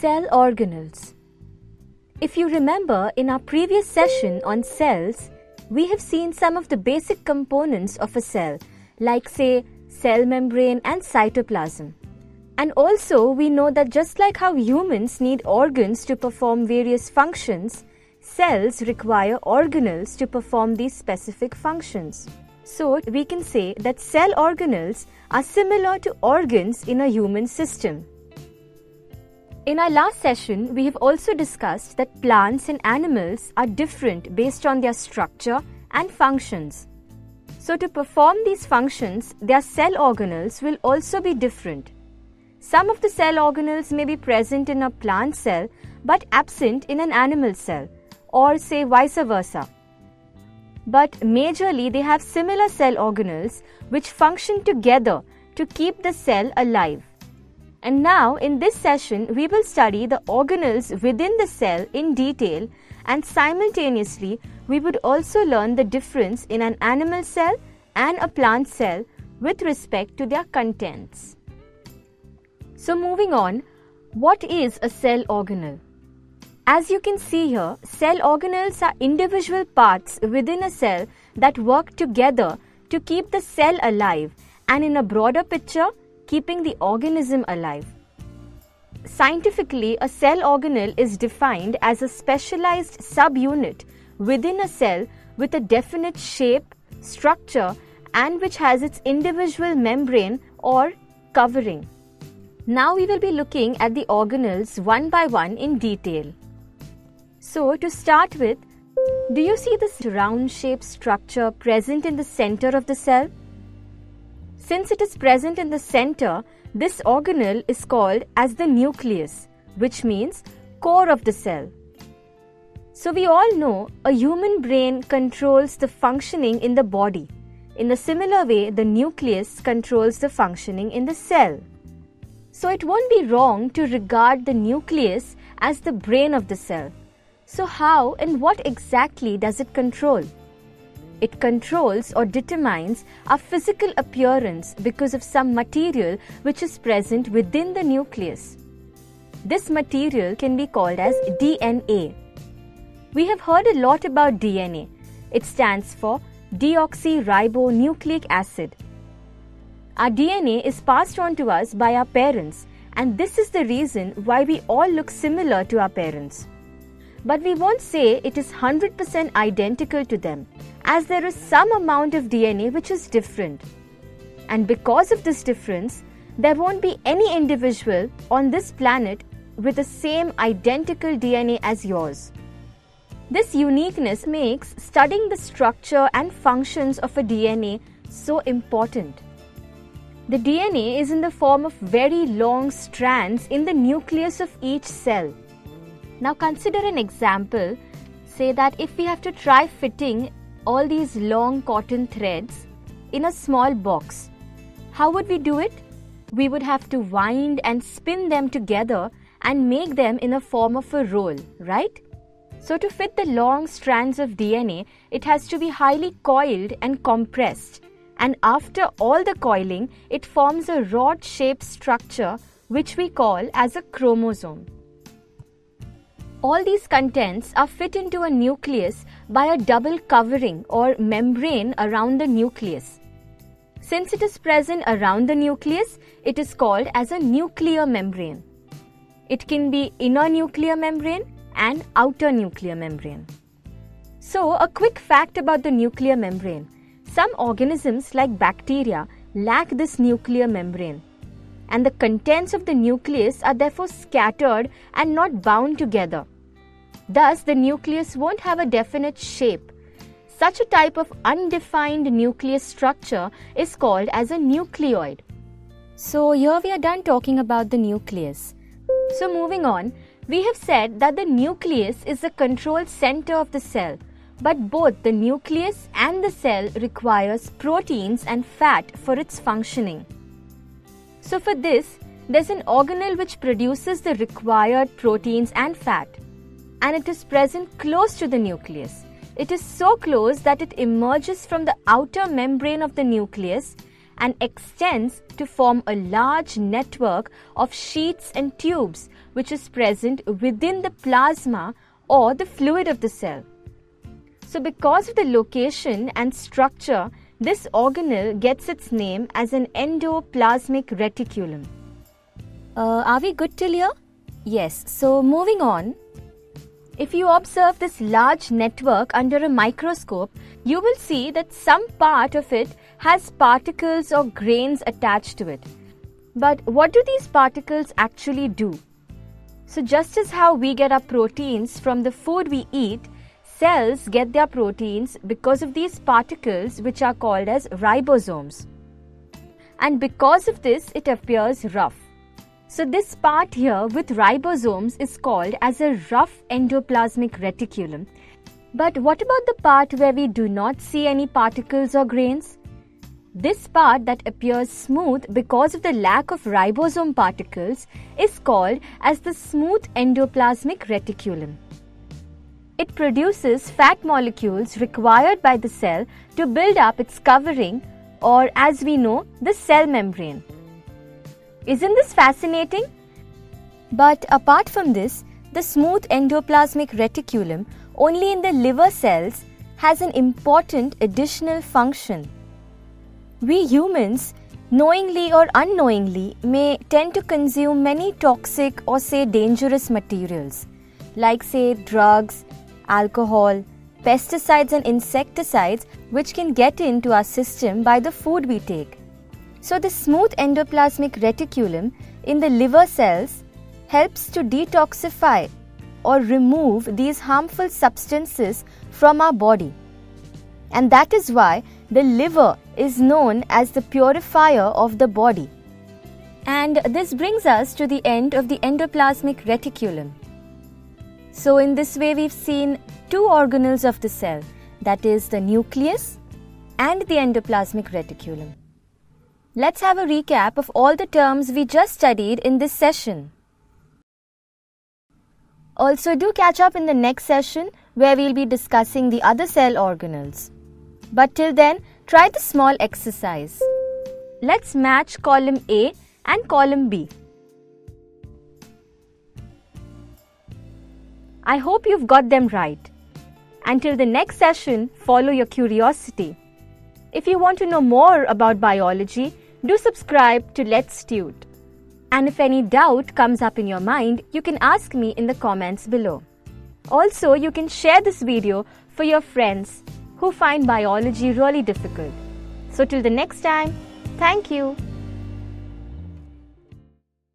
Cell organelles. If you remember, in our previous session on cells, we have seen some of the basic components of a cell, like, say, cell membrane and cytoplasm. And also, we know that just like how humans need organs to perform various functions, cells require organelles to perform these specific functions. So, we can say that cell organelles are similar to organs in a human system. In our last session, we have also discussed that plants and animals are different based on their structure and functions. So, to perform these functions, their cell organelles will also be different. Some of the cell organelles may be present in a plant cell but absent in an animal cell, or say vice versa but majorly they have similar cell organelles which function together to keep the cell alive. And now, in this session, we will study the organelles within the cell in detail, and simultaneously, we would also learn the difference in an animal cell and a plant cell with respect to their contents. So, moving on, what is a cell organelle? As you can see here, cell organelles are individual parts within a cell that work together to keep the cell alive and in a broader picture, keeping the organism alive. Scientifically, a cell organelle is defined as a specialized subunit within a cell with a definite shape, structure, and which has its individual membrane or covering. Now we will be looking at the organelles one by one in detail. So, to start with, do you see this round shaped structure present in the center of the cell? Since it is present in the center, this organelle is called as the nucleus, which means core of the cell. So, we all know a human brain controls the functioning in the body. In a similar way, the nucleus controls the functioning in the cell. So, it won't be wrong to regard the nucleus as the brain of the cell so, how and what exactly does it control? It controls or determines our physical appearance because of some material which is present within the nucleus. This material can be called as DNA. We have heard a lot about DNA. It stands for deoxyribonucleic acid. Our DNA is passed on to us by our parents, and this is the reason why we all look similar to our parents but we won't say it is 100% identical to them, as there is some amount of DNA which is different. And because of this difference, there won't be any individual on this planet with the same identical DNA as yours. This uniqueness makes studying the structure and functions of a DNA so important. The DNA is in the form of very long strands in the nucleus of each cell. Now consider an example. Say that if we have to try fitting all these long cotton threads in a small box, how would we do it? We would have to wind and spin them together and make them in a form of a roll, right? So, to fit the long strands of DNA, it has to be highly coiled and compressed. And after all the coiling, it forms a rod shaped structure which we call as a chromosome. All these contents are fit into a nucleus by a double covering or membrane around the nucleus. Since it is present around the nucleus, it is called as a nuclear membrane. It can be inner nuclear membrane and outer nuclear membrane. So, a quick fact about the nuclear membrane. Some organisms like bacteria lack this nuclear membrane and the contents of the nucleus are therefore scattered and not bound together. Thus, the nucleus won't have a definite shape. Such a type of undefined nucleus structure is called as a nucleoid. So, here we are done talking about the nucleus. So, moving on, we have said that the nucleus is the control center of the cell, but both the nucleus and the cell requires proteins and fat for its functioning. So, for this, there's an organelle which produces the required proteins and fat and it is present close to the nucleus. It is so close that it emerges from the outer membrane of the nucleus and extends to form a large network of sheets and tubes which is present within the plasma or the fluid of the cell. So, because of the location and structure, this organelle gets its name as an endoplasmic reticulum. Uh, are we good till here? Yes, so moving on. If you observe this large network under a microscope, you will see that some part of it has particles or grains attached to it. But what do these particles actually do? So, just as how we get our proteins from the food we eat, cells get their proteins because of these particles which are called as ribosomes. And because of this, it appears rough. So, this part here with ribosomes is called as a rough endoplasmic reticulum. But what about the part where we do not see any particles or grains? This part that appears smooth because of the lack of ribosome particles is called as the smooth endoplasmic reticulum. It produces fat molecules required by the cell to build up its covering or as we know the cell membrane. Isn't this fascinating? But apart from this, the smooth endoplasmic reticulum only in the liver cells has an important additional function. We humans, knowingly or unknowingly, may tend to consume many toxic or say dangerous materials, like say drugs, alcohol, pesticides, and insecticides, which can get into our system by the food we take. So, the smooth endoplasmic reticulum in the liver cells helps to detoxify or remove these harmful substances from our body. And that is why the liver is known as the purifier of the body. And this brings us to the end of the endoplasmic reticulum. So, in this way, we've seen two organelles of the cell that is, the nucleus and the endoplasmic reticulum. Let's have a recap of all the terms we just studied in this session. Also, do catch up in the next session where we'll be discussing the other cell organelles. But till then, try the small exercise. Let's match column A and column B. I hope you've got them right. Until the next session, follow your curiosity. If you want to know more about biology, do subscribe to Let's Tute. And if any doubt comes up in your mind, you can ask me in the comments below. Also, you can share this video for your friends who find biology really difficult. So, till the next time, thank you.